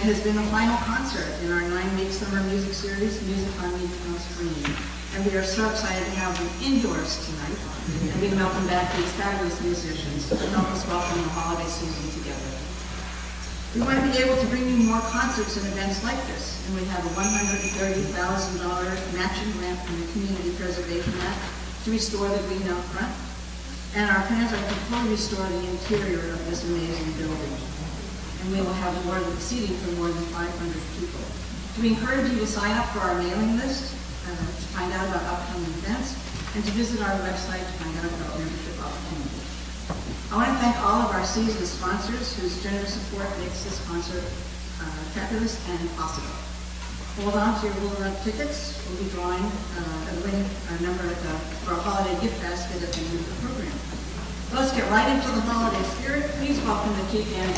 Band has been the final concert in our nine-week summer music series, Music on House Green. And we are so excited to have them indoors tonight, and we welcome back these fabulous musicians to help us welcome the holiday season together. We want to be able to bring you more concerts and events like this, and we have a $130,000 matching grant from the Community Preservation Act to restore the green out front. And our plans are to fully restore the interior of this amazing building. And we will have more than seating for more than 500 people. We encourage you to sign up for our mailing list, uh, to find out about upcoming events, and to visit our website to find out about membership opportunities. I want to thank all of our season sponsors whose generous support makes this concert uh, fabulous and possible. Hold on to your Run tickets. We'll be drawing uh, a winning uh, number the, for a holiday gift basket at the end of the program. Let's get right into the holiday spirit. Please welcome the Cape Ann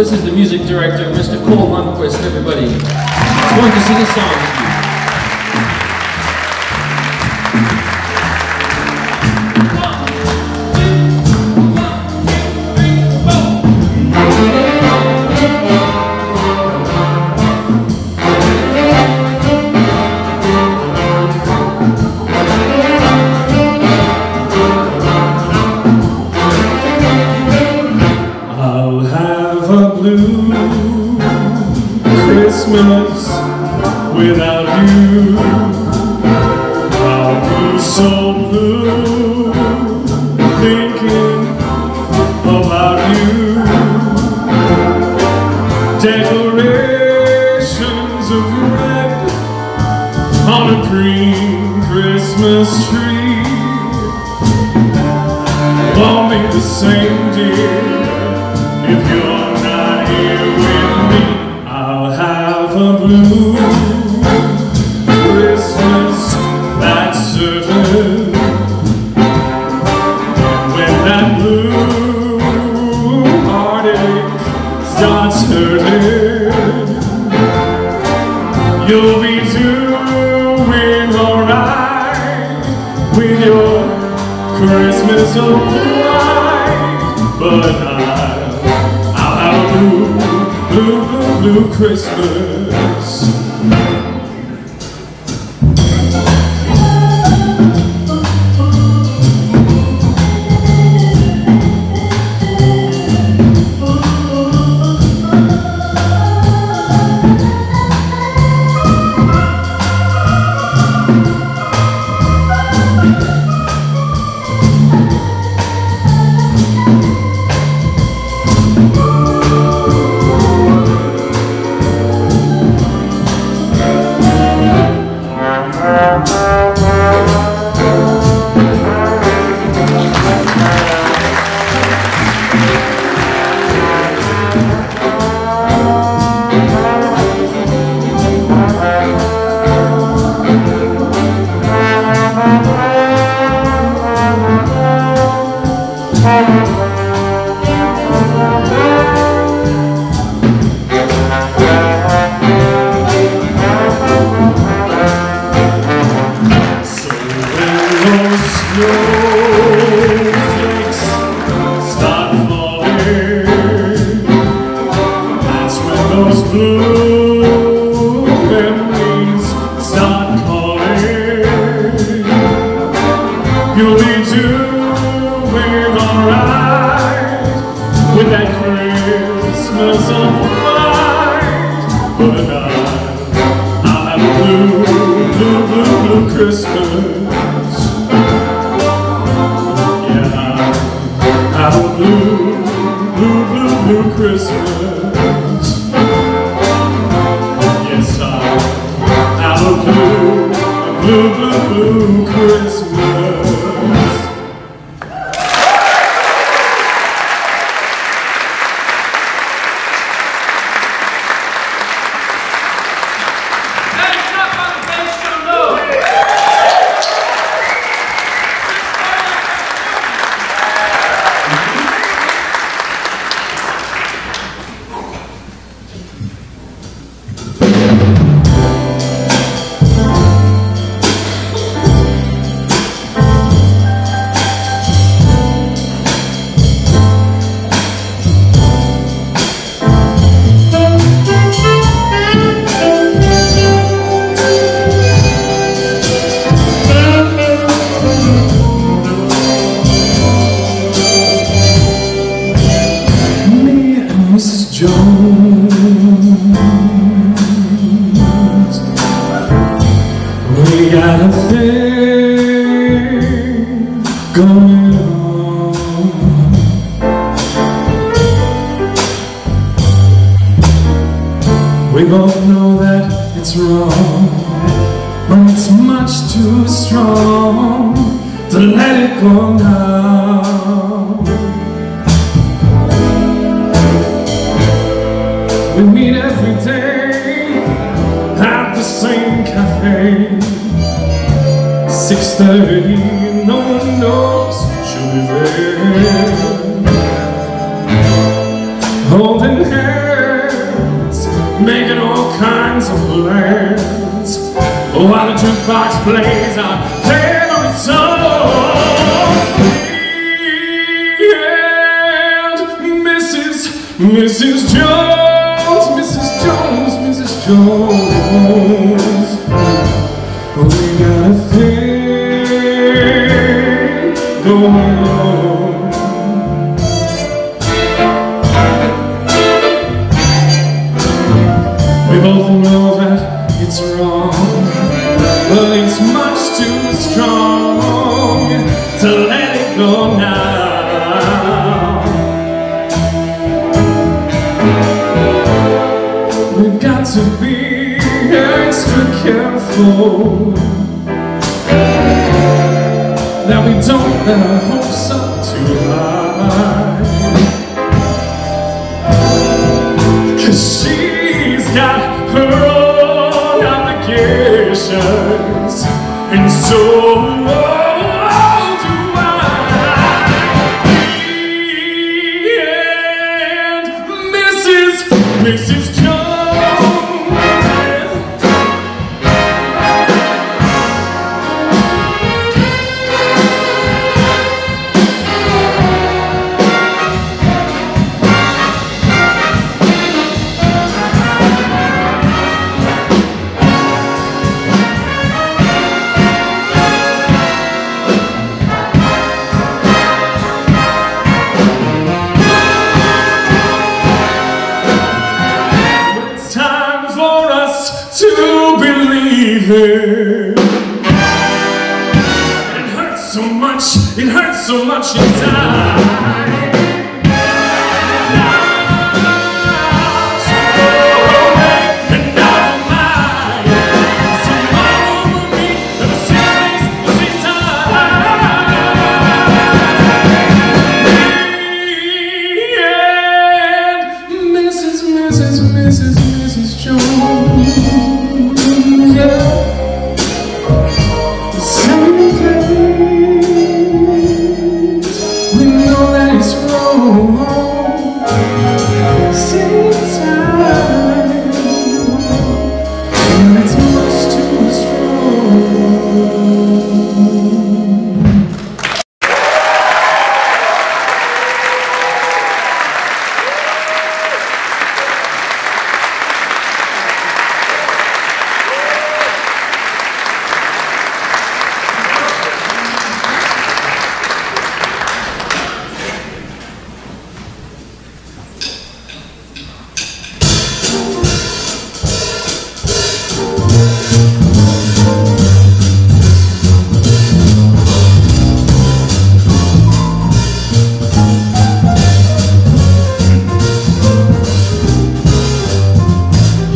this is the music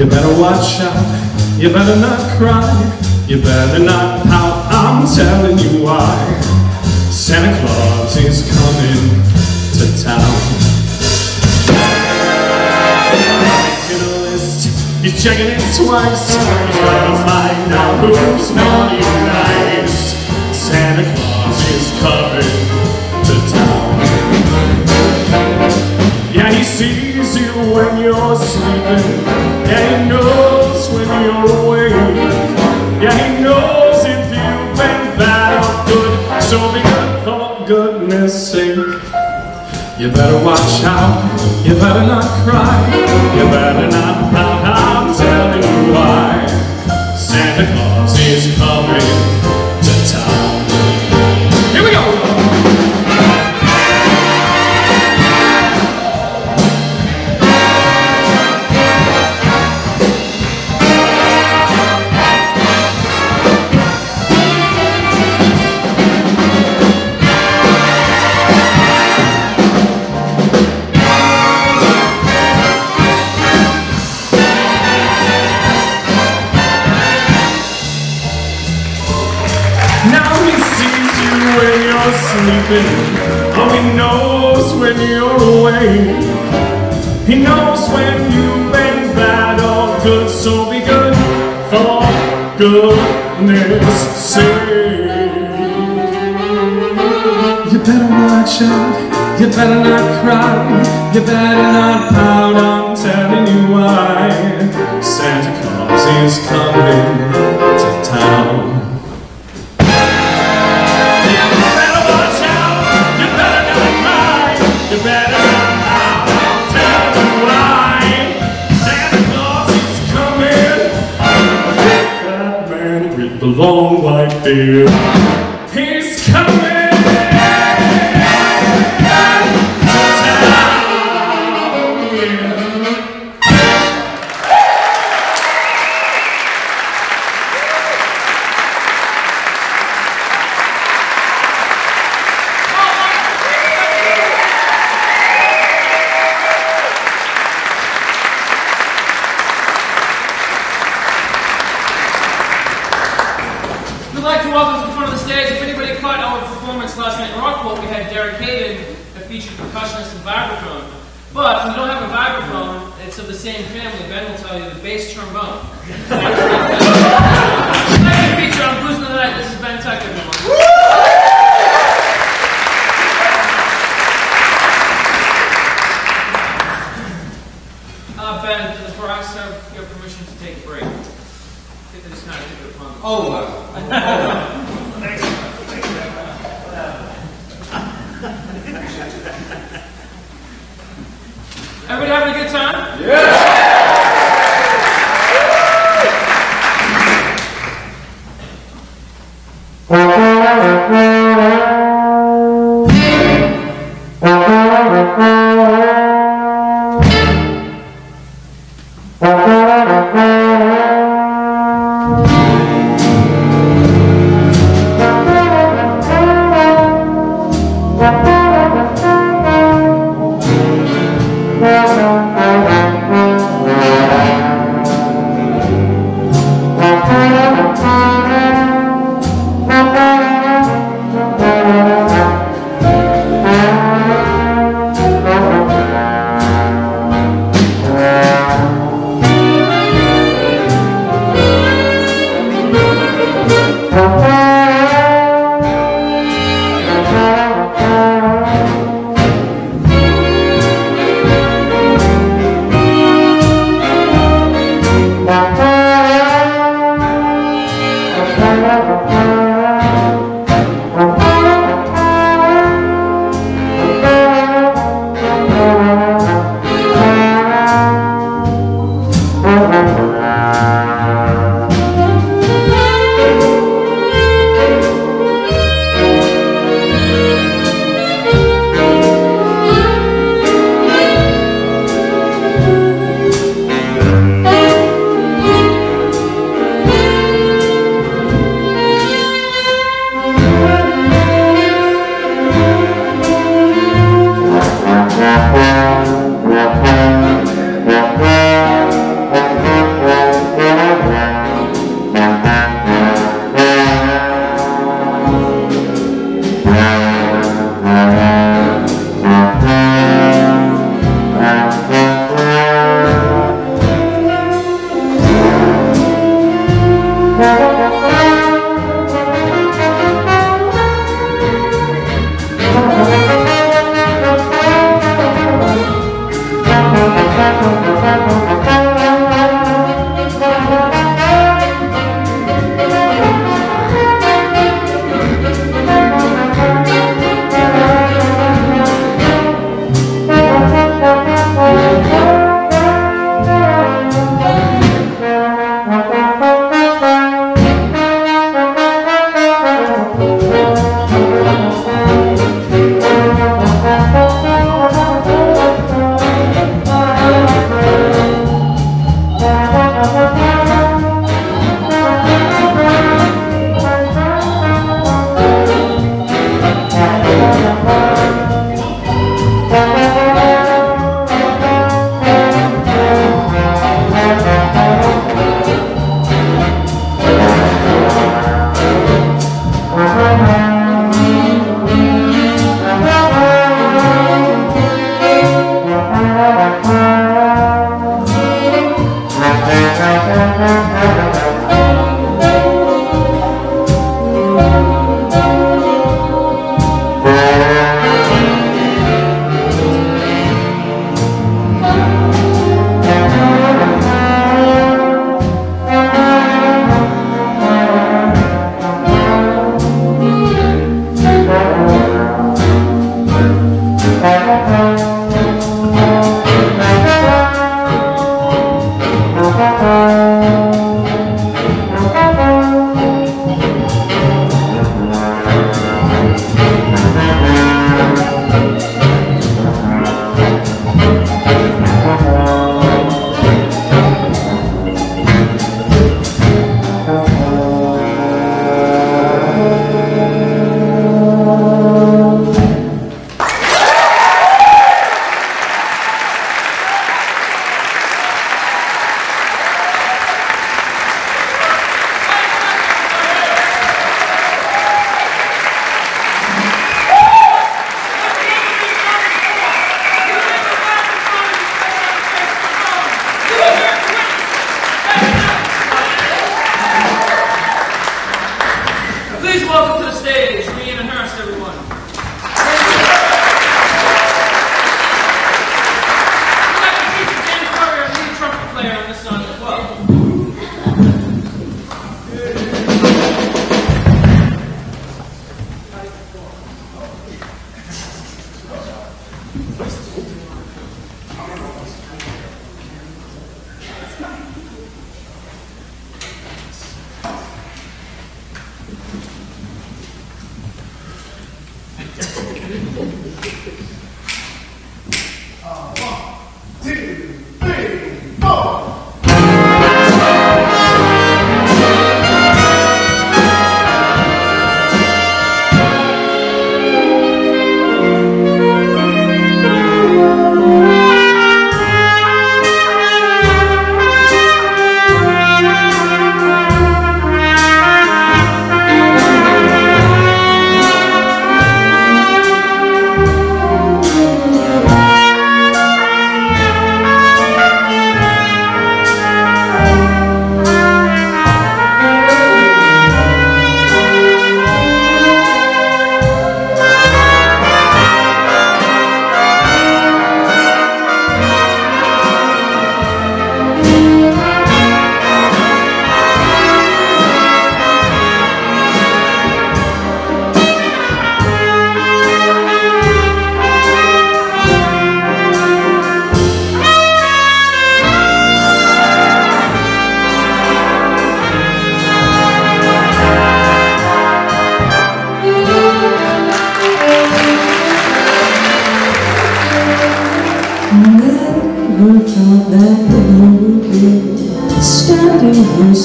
You better watch out, you better not cry, you better not pout, I'm telling you why. Santa Claus is coming to town. Making a list, he's checking it twice, he's trying to find out who's naughty and nice. Santa Claus is coming to town. Sees you when you're sleeping. Yeah, he knows when you're awake. Yeah, he knows if you've been bad or good. So be good for goodness sake. You better watch out. You better not cry. You better not pout. I'm telling you why. Santa Claus is coming is saved. You better watch out, you better not cry, you better not pout, I'm telling you why. Santa Claus is coming.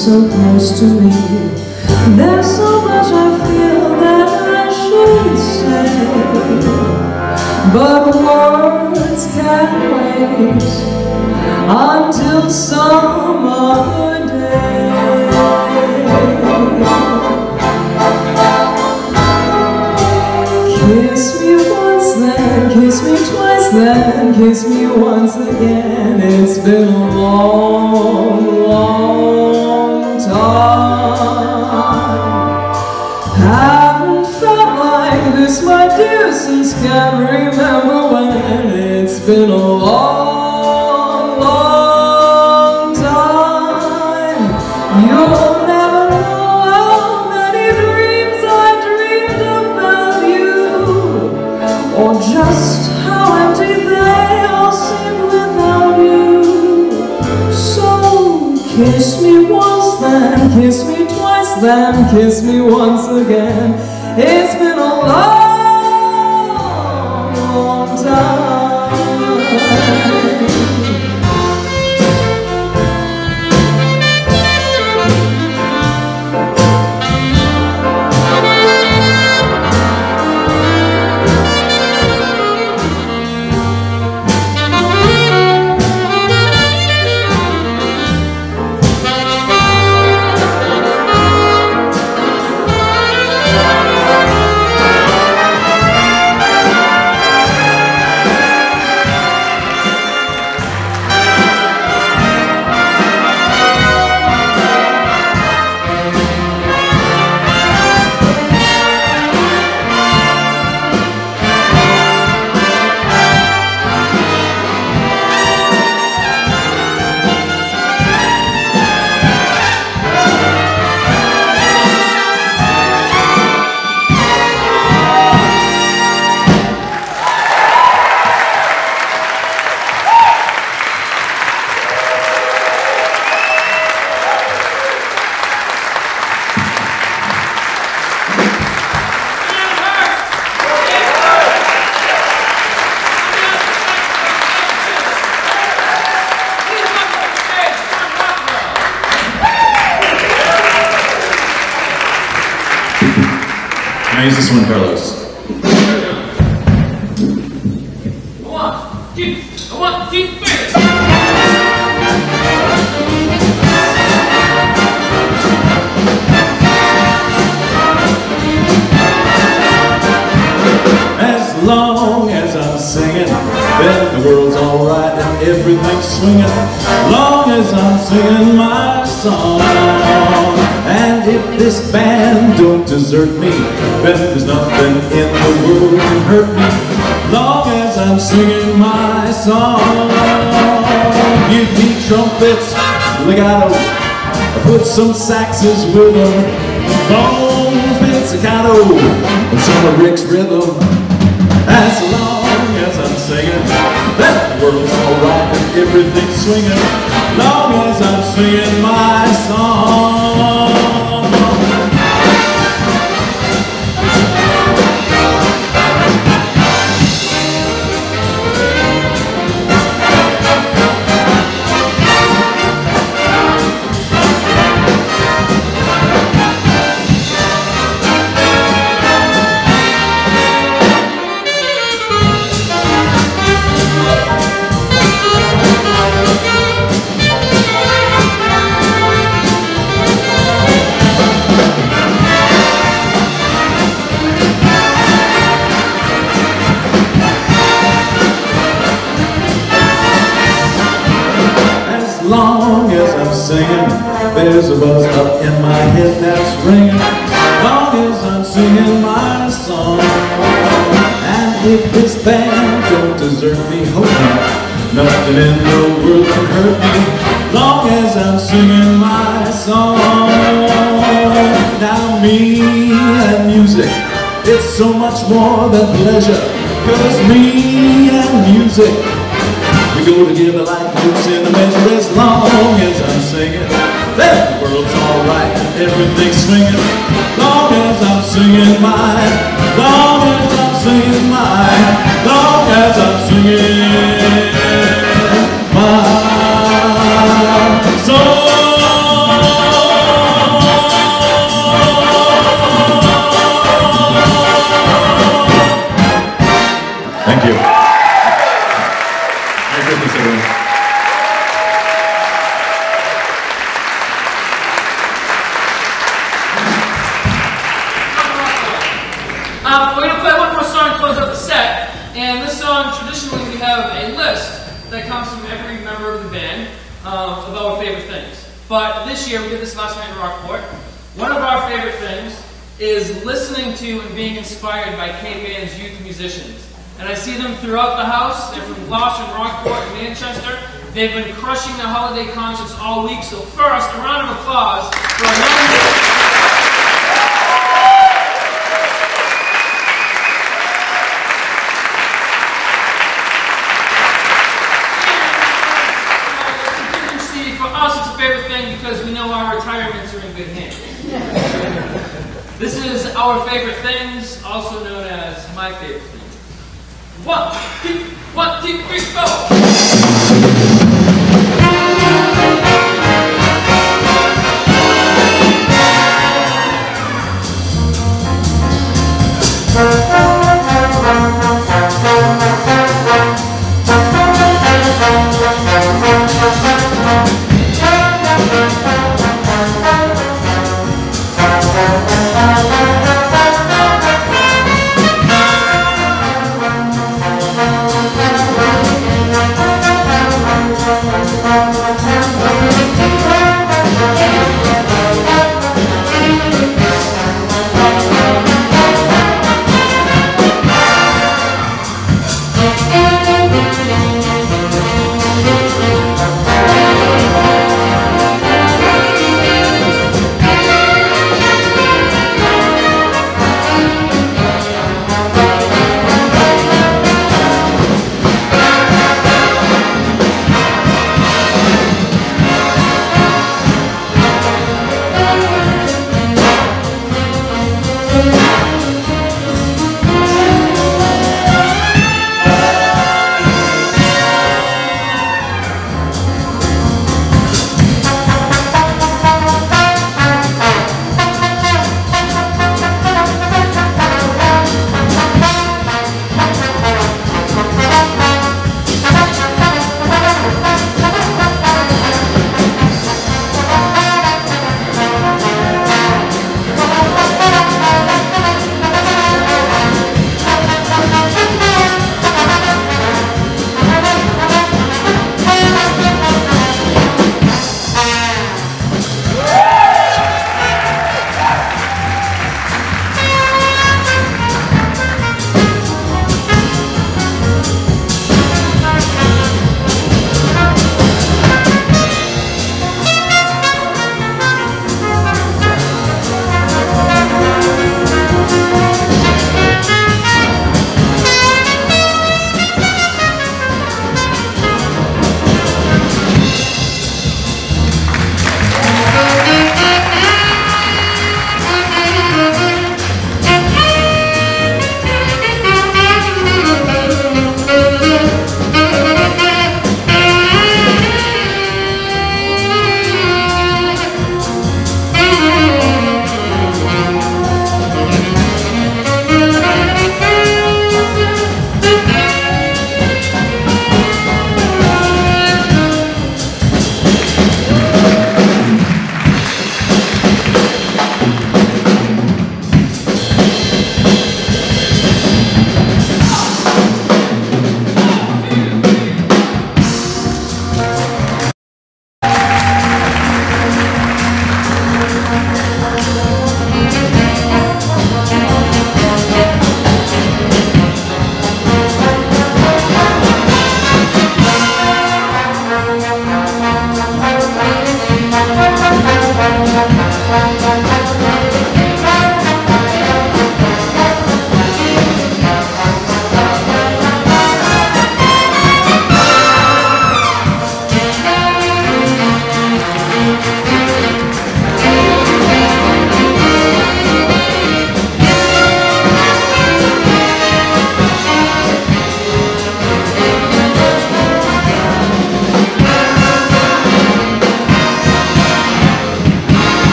so close to me. there's a buzz up in my head that's ringing. Long as I'm singing my song. And if this band don't desert me, hope not. Nothing in the world can hurt me. Long as I'm singing my song. Now me and music It's so much more than pleasure. Cause me and music we go together like roots in a measure. As long as I'm singing. The world's alright, everything's swinging. Long as I'm singing mine Long as I'm singing mine Long as I'm singing They've been crushing the holiday conscience all week, so first, a round of applause for a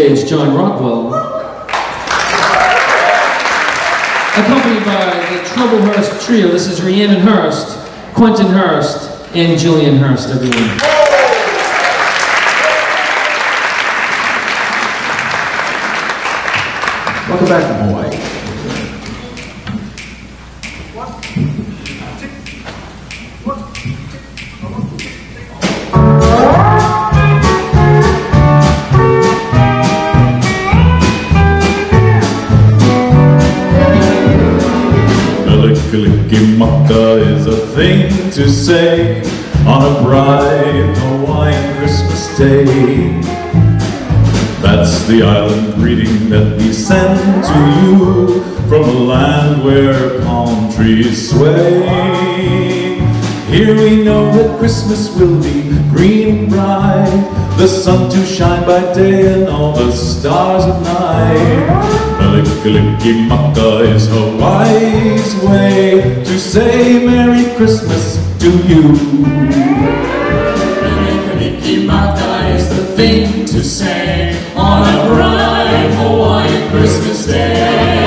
It's John Rock. Schmucka is a thing to say on a bright Hawaiian Christmas day. That's the island greeting that we send to you from a land where palm trees sway. Here we know that Christmas will be green and bright, the sun to shine by day and all the stars at night. Mele Kalikimaka is a wise way to say Merry Christmas to you. Mele Kalikimaka is the thing to say on a bright Hawaiian Christmas day.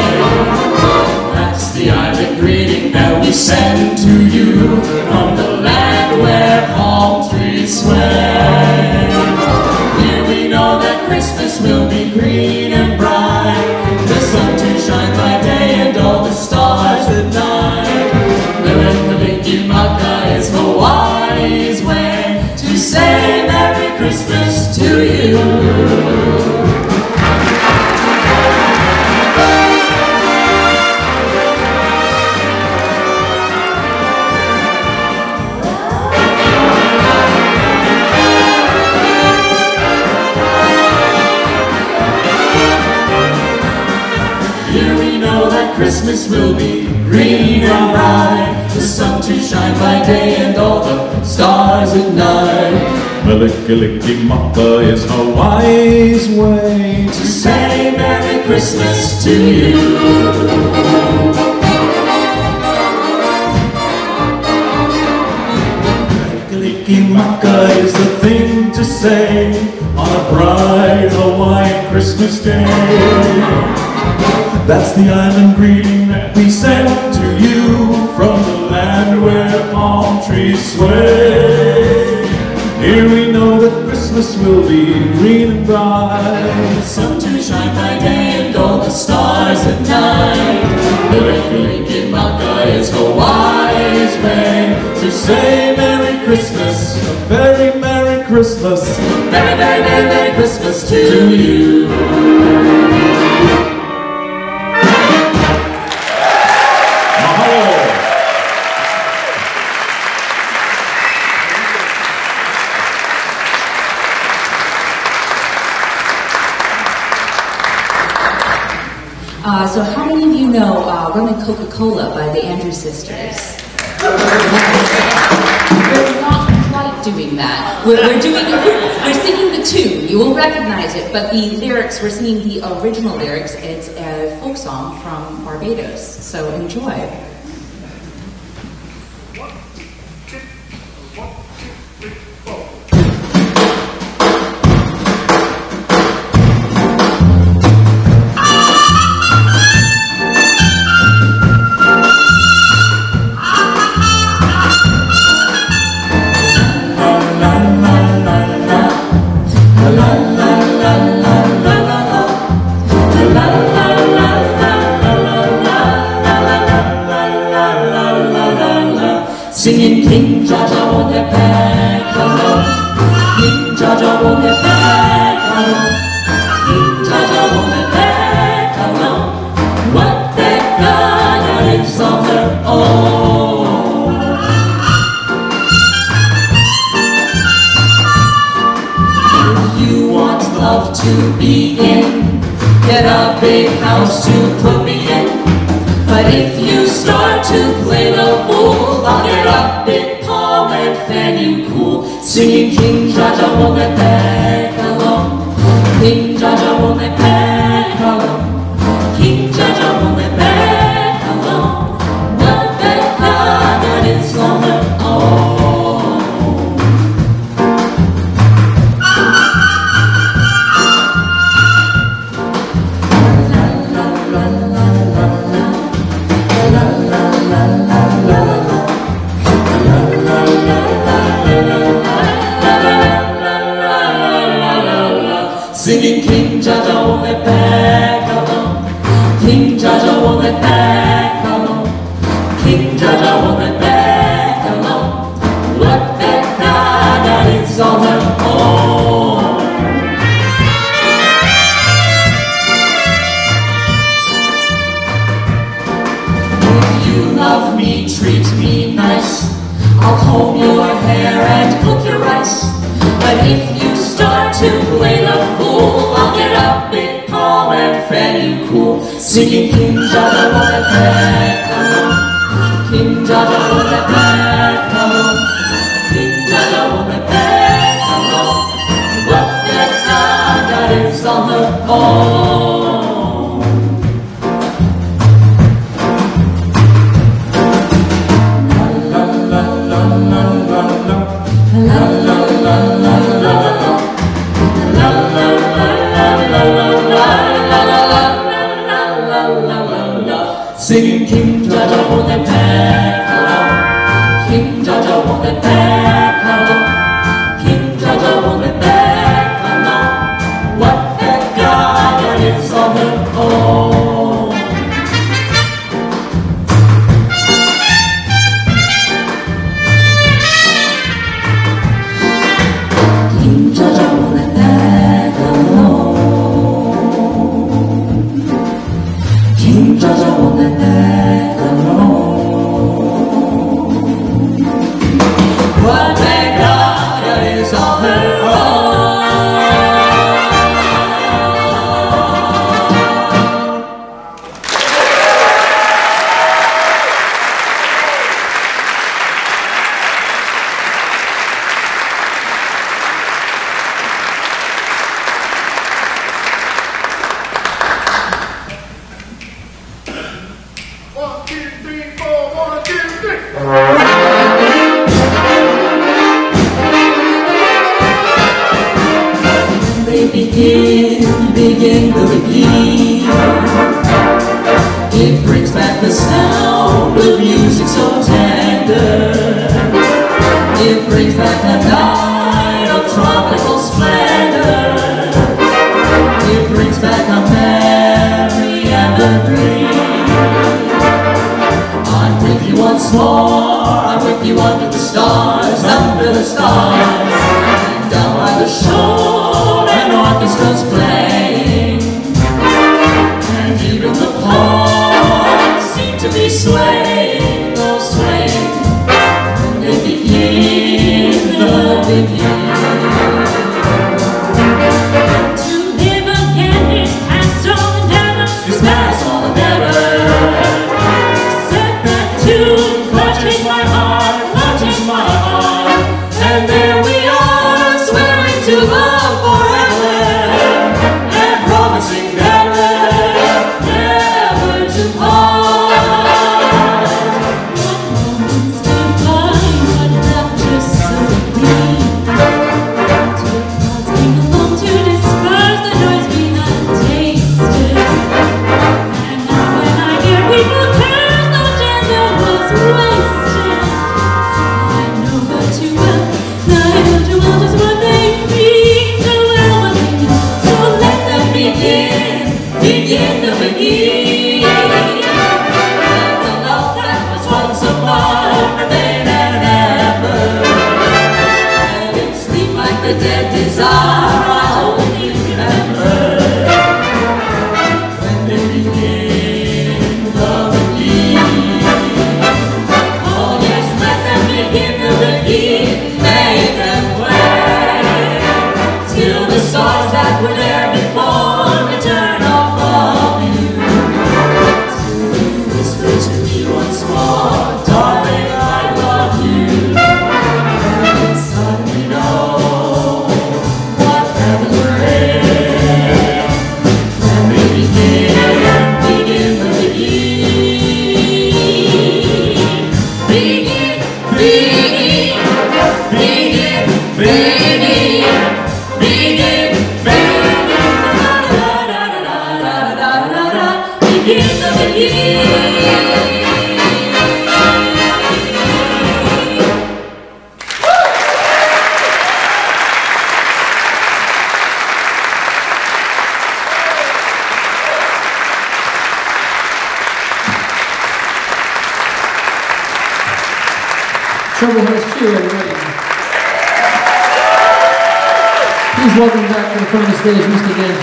That's the island greeting that we send to you from the land where palm trees sway. Here we know that Christmas will be green and bright, the sun to shine by day and all the stars. Stars at night. Mele Kalikimaka is Hawaii's way To say Merry Christmas to you. Kalikimaka is the thing to say on a bright Hawaiian Christmas day. That's the island greeting that we send to you from the palm trees sway. Here we know that Christmas will be green and bright. The sun to shine by day and all the stars at night. Mele Kalikimaka is Hawaii's way to say Merry Christmas. A very Merry Christmas. Very, very, very, Merry Christmas to you. Sisters? We're not quite doing that. We're, we're doing, we're singing the tune. You will recognize it, but the lyrics, we're singing the original lyrics. It's a folk song from Barbados. So enjoy. 照着我们的 echo，听着这我们的。Singing King let back alone. King let back alone. King let back alone. What that God is on her own.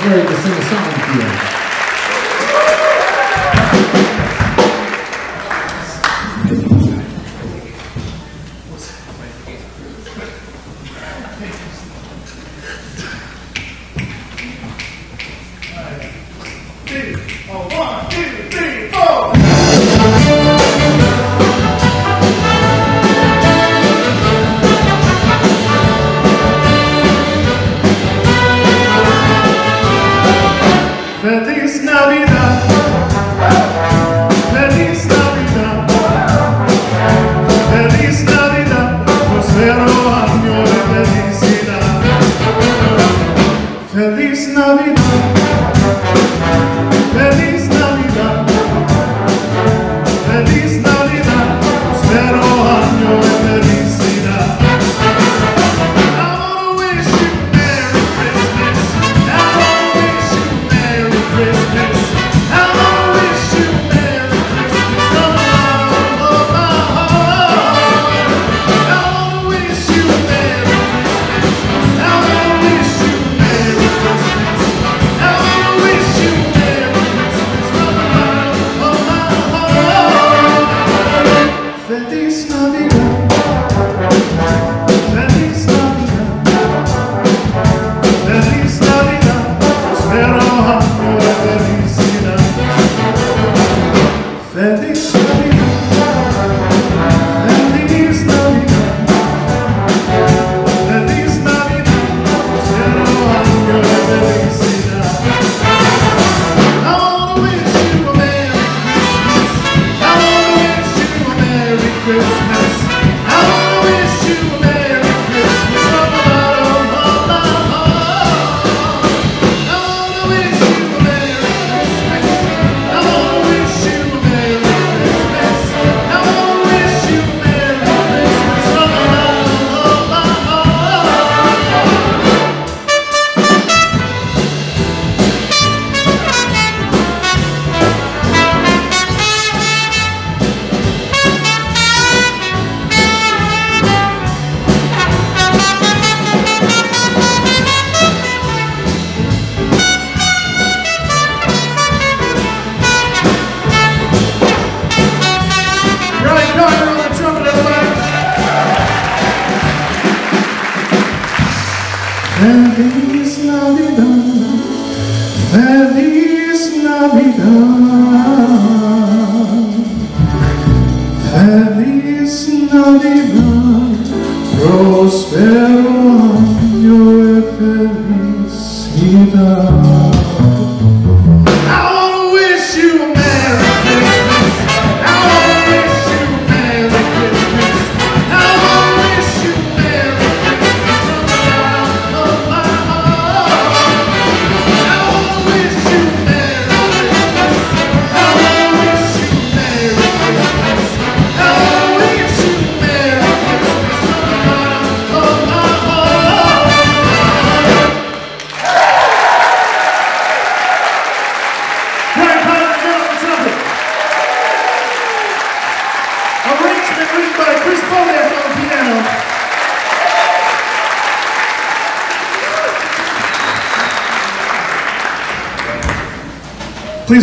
Ferry to sing a song for you.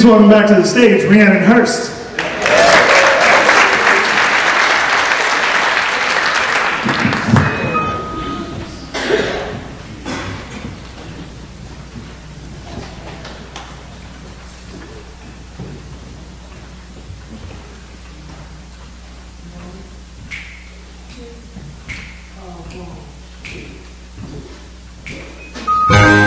Please welcome back to the stage Rhiannon Hurst. Chestnuts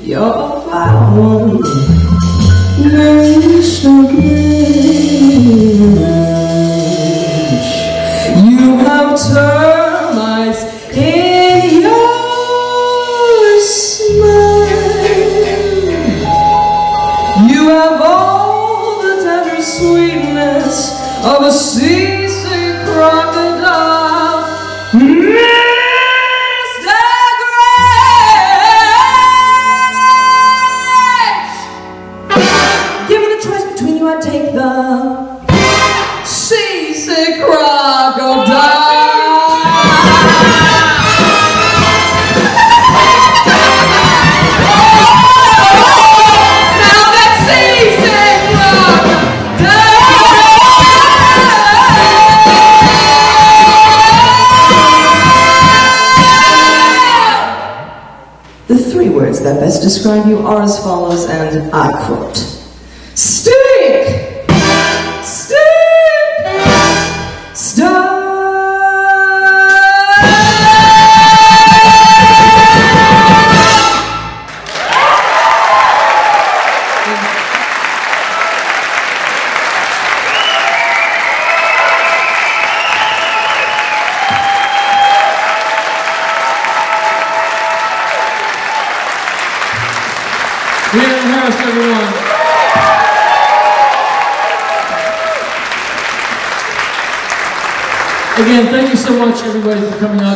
You're vile one. Mr. Grinch, you have termites are as follows, and I quote.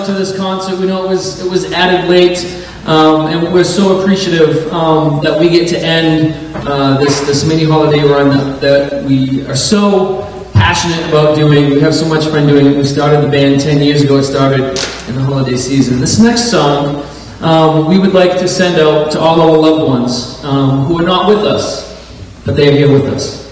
To this concert. We know it was it was added late, um, and we're so appreciative um, that we get to end uh, this this mini holiday run that, that we are so passionate about doing. We have so much fun doing it. We started the band 10 years ago. It started in the holiday season. This next song, um, we would like to send out to all our loved ones um, who are not with us, but they are here with us.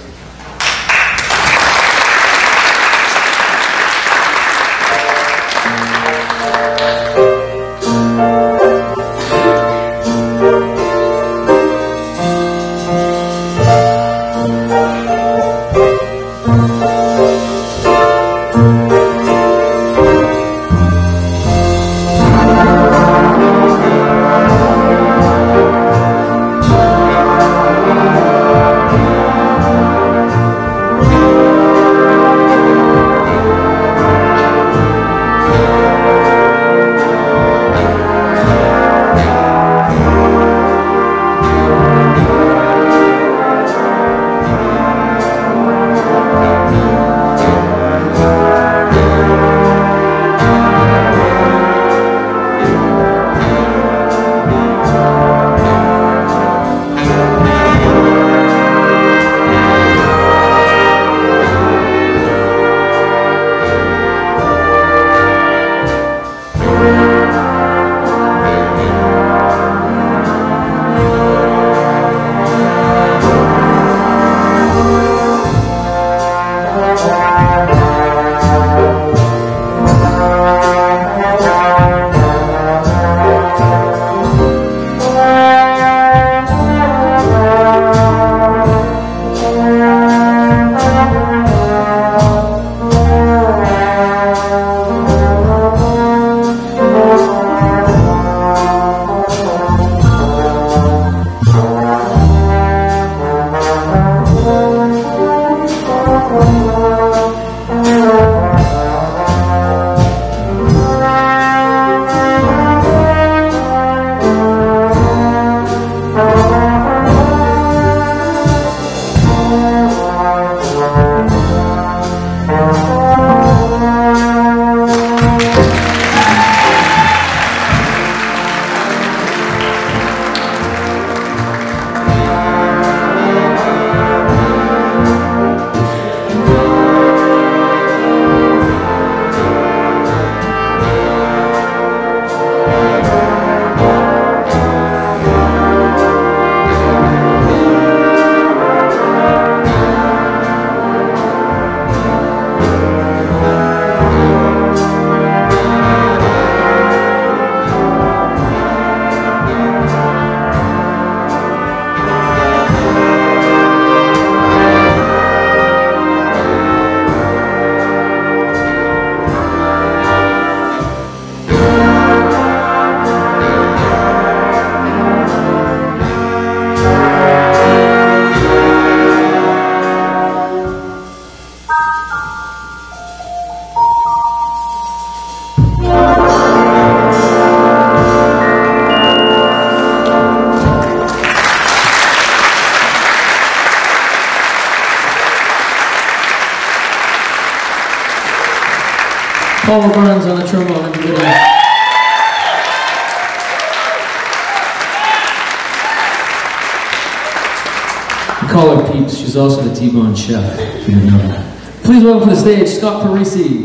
on shouting for your number. Please welcome to the stage Scott Parisi.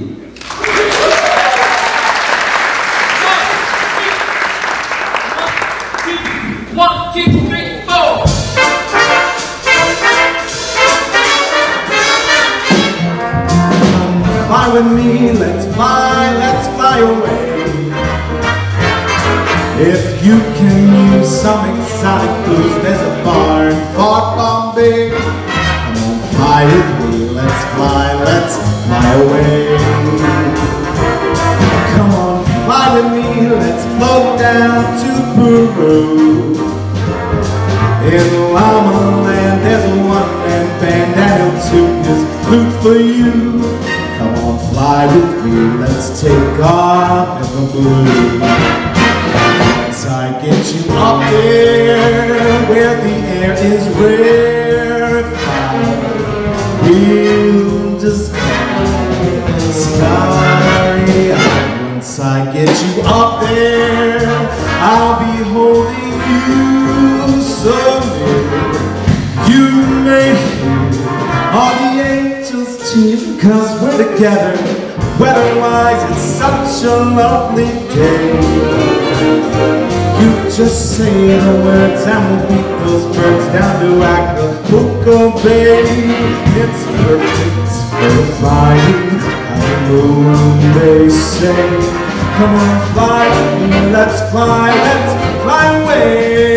the words and we'll beat those birds down to Acapulco Bay. It's perfect for flying honeymoon, they say. Come on, fly, let's fly, let's fly away.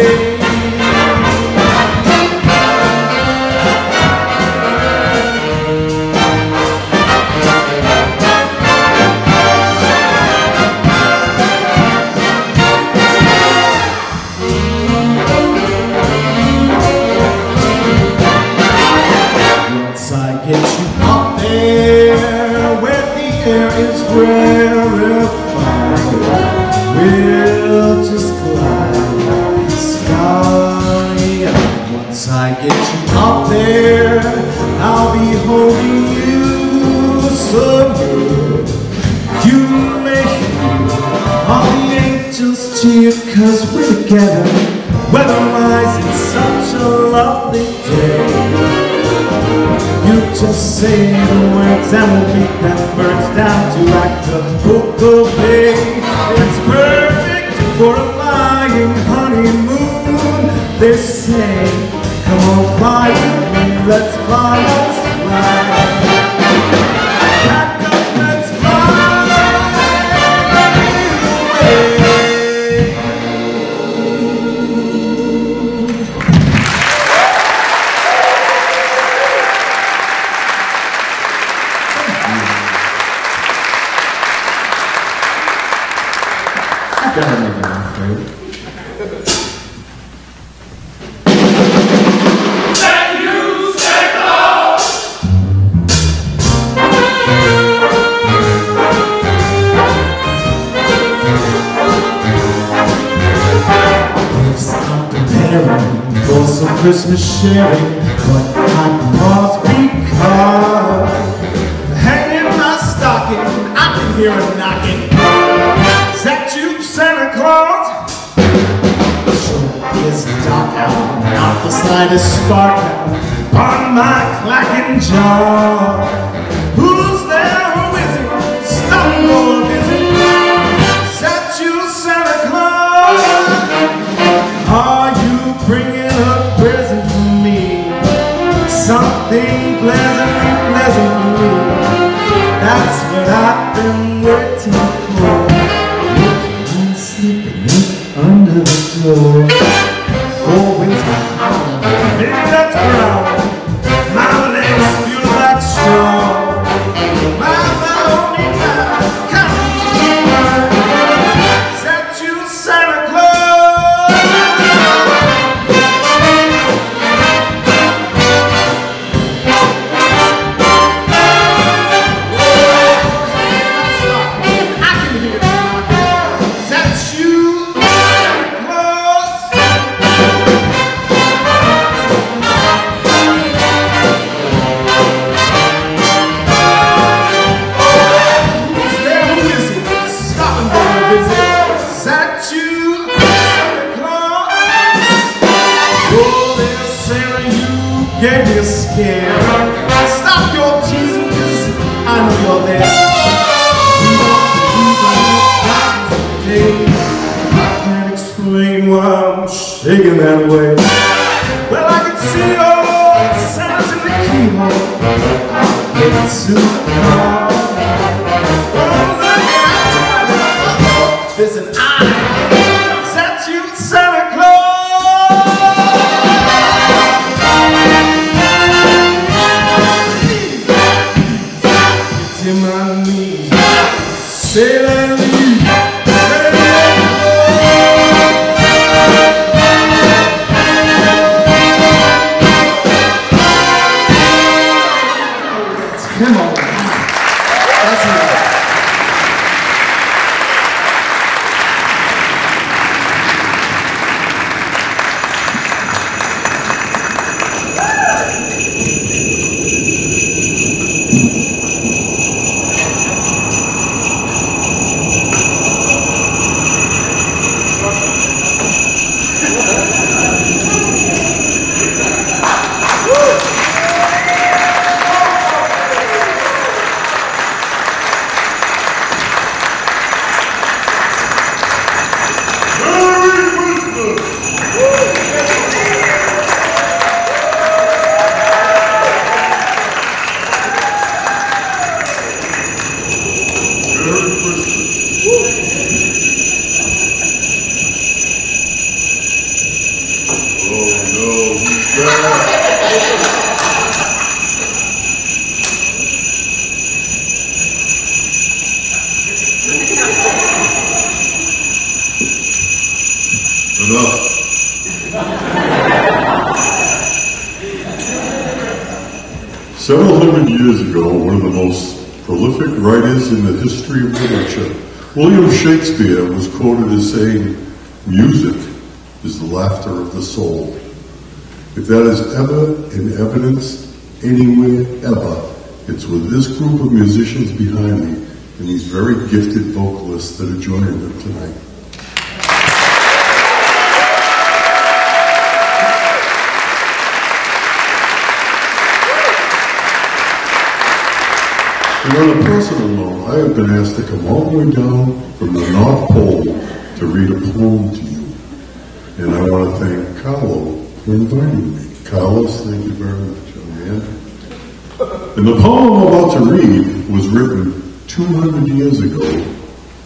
and will beat them birds down to Acapulco Bay. It's perfect for a flying honeymoon, they say. pleasure. Of musicians behind me and these very gifted vocalists that are joining them tonight. And on a personal note, I have been asked to come all the way down from the North Pole to read a poem to you. And I want to thank Carlo for inviting me. Carlos, thank you very much. And the poem I'm about to read was written 200 years ago,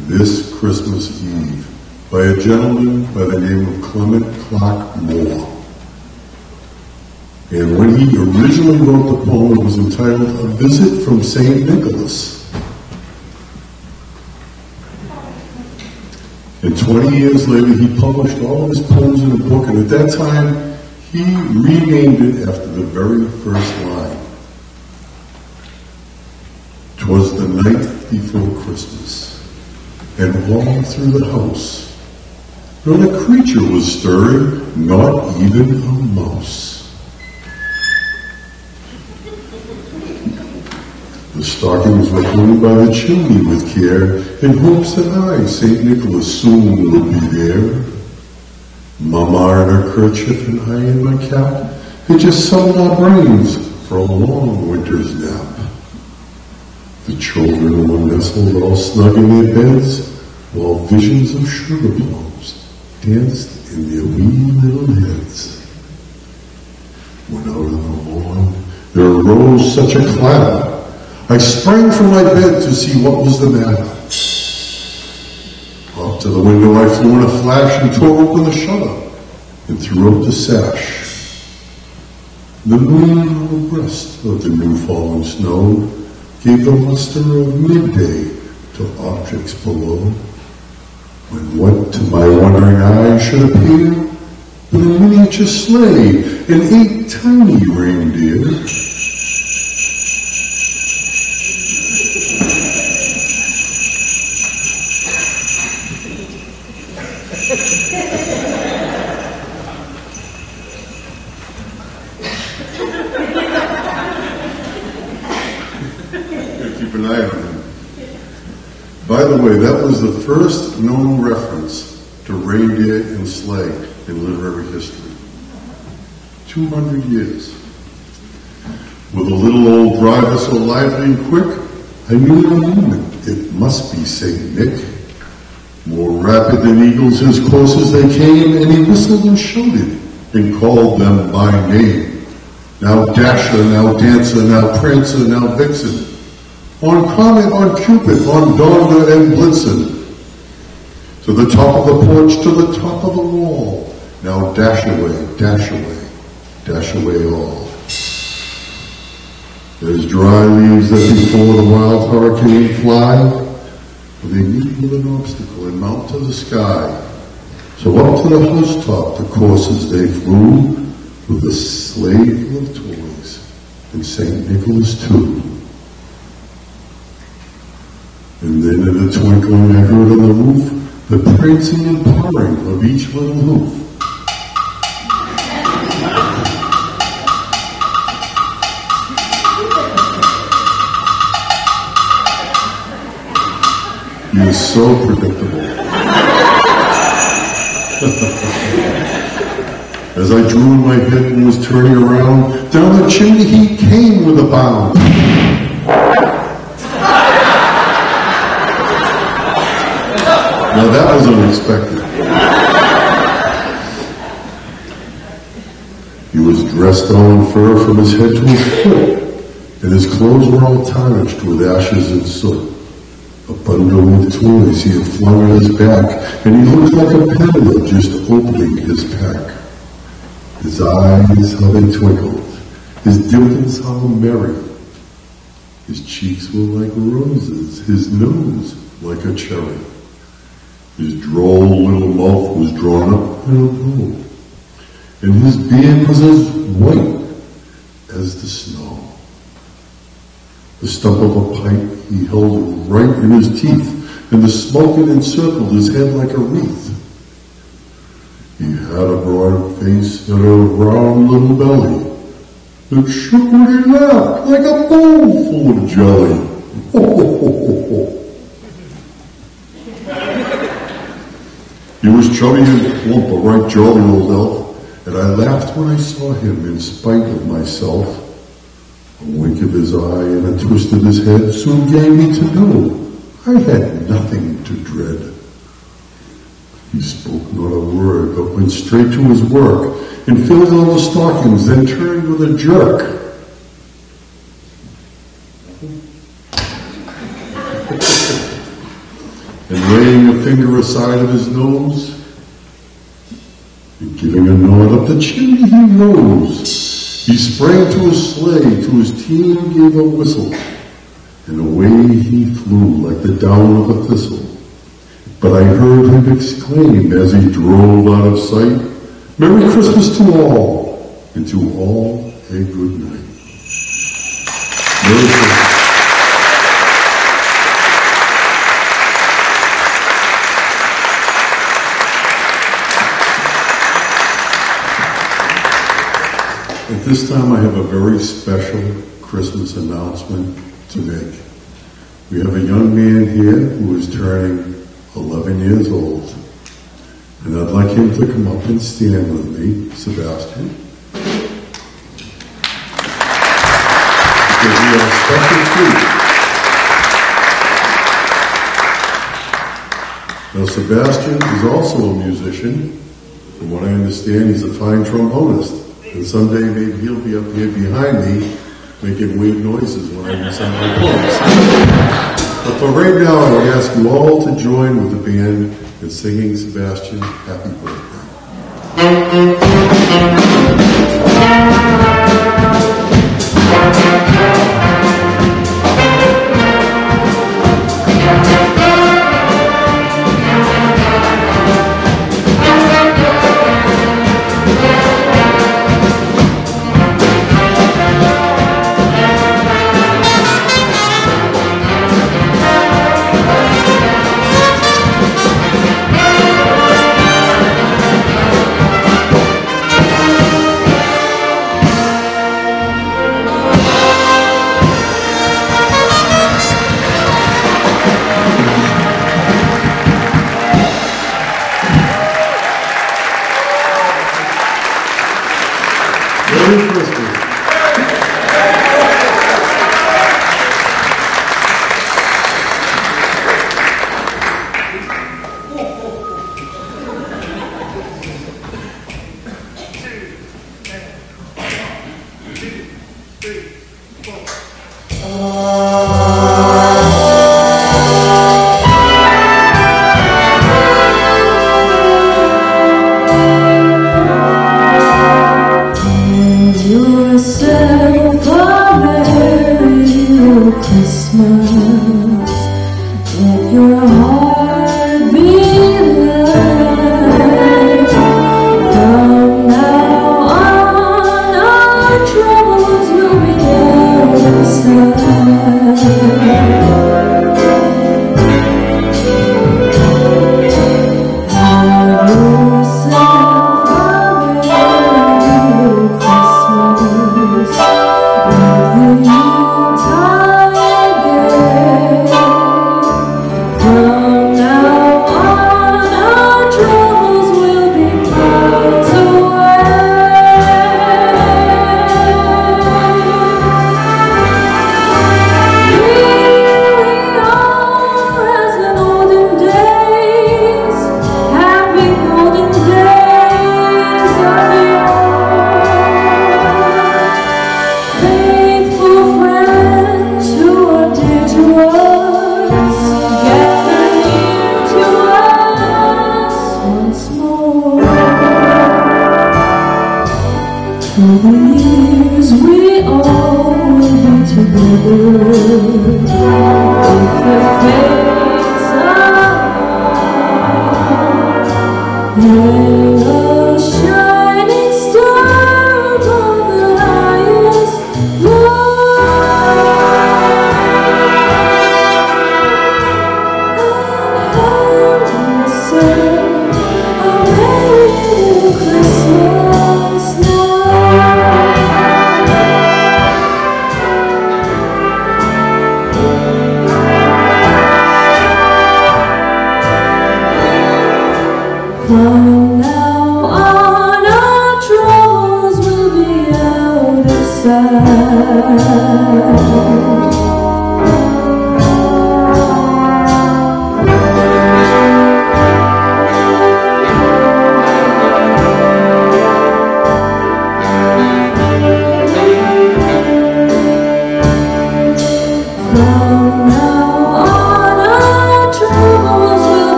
this Christmas Eve, by a gentleman by the name of Clement Clarke Moore. And when he originally wrote the poem, it was entitled A Visit from St. Nicholas. And 20 years later, he published all of his poems in a book, and at that time, he renamed it after the very first line. Twas the night before Christmas, and all through the house, not a creature was stirring, not even a mouse. The stockings were hung by the chimney with care, in hopes that I, St. Nicholas, soon would be there. Mamma in her kerchief and I in my cap had just settled our brains for a long winter's nap. The children were nestled all snug in their beds, while visions of sugar plums danced in their wee little heads. When out on the lawn there arose such a clatter, I sprang from my bed to see what was the matter. Up to the window I flew in a flash and tore open the shutter and threw up the sash. The moon on the breast of the new fallen snow gave the luster of midday to objects below. When what to my wondering eyes should appear but a miniature sleigh and eight tiny reindeer. Gotta keep an eye on him. By the way, that was the first known reference to reindeer and sleigh in literary history. 200 years. With a little old driver so lively and quick, I knew in a moment it must be St. Nick. More rapid than eagles his coursers they came, and he whistled and shouted, and called them by name. Now Dasher, now Dancer, now Prancer, now Vixen, on Comet, on Cupid, on Donder and Blitzen, to the top of the porch, to the top of the wall. Now dash away, dash away, dash away all. There's dry leaves that before the wild hurricane fly, they meet with an obstacle and mount to the sky. So up to the housetop the coursers they flew, with a sleigh full of toys, and St. Nicholas too. And then in a twinkling I heard on the roof the prancing and purring of each little hoof. Is so predictable. As I drew in my head and was turning around, down the chimney he came with a bound. That was unexpected. He was dressed all in fur from his head to his foot, and his clothes were all tarnished with ashes and soot. A bundle of toys he had flung on his back, and he looked like a peddler just opening his pack. His eyes, how they twinkled, his dimples, how merry. His cheeks were like roses, his nose like a cherry. His droll little mouth was drawn up in a bow, and his beard was as white as the snow. The stump of a pipe he held right in his teeth, and the smoke it encircled his head like a wreath. He had a broad face and a round little belly that shook when he laughed like a bowl full of jelly. Ho, ho, ho, ho, ho. He was chubby and plump, a right jolly old elf, and I laughed when I saw him in spite of myself. A wink of his eye and a twist of his head soon gave me to know I had nothing to dread. He spoke not a word, but went straight to his work and filled all the stockings, then turned with a jerk. and laying a finger aside of his nose, and giving a nod up the chimney he rose. He sprang to his sleigh, to his team gave a whistle, and away he flew like the down of a thistle. But I heard him exclaim as he drove out of sight, Merry Christmas to all, and to all a good night. Merry Christmas. This time, I have a very special Christmas announcement to make. We have a young man here who is turning 11 years old. And I'd like him to come up and stand with me, Sebastian. Because we have a special treat. Now, Sebastian is also a musician. From what I understand, he's a fine trombonist. And someday maybe he'll be up here behind me making weird noises when I do some of my poems. But for right now, I would ask you all to join with the band in singing Sebastian happy birthday.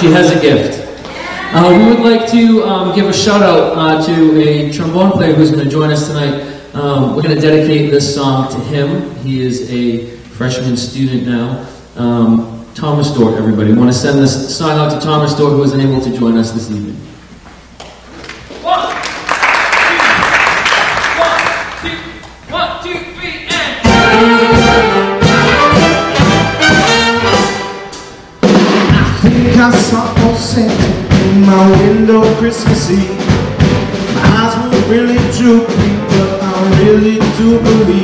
She has a gift. Uh, we would like to um, give a shout out uh, to a trombone player who's going to join us tonight. Um, we're going to dedicate this song to him. He is a freshman student now. Um, Thomas Dorr, everybody. We want to send this song out to Thomas Dorr, who was unable to join us this evening. Christmas Eve. My eyes were really droopy, but I really do believe.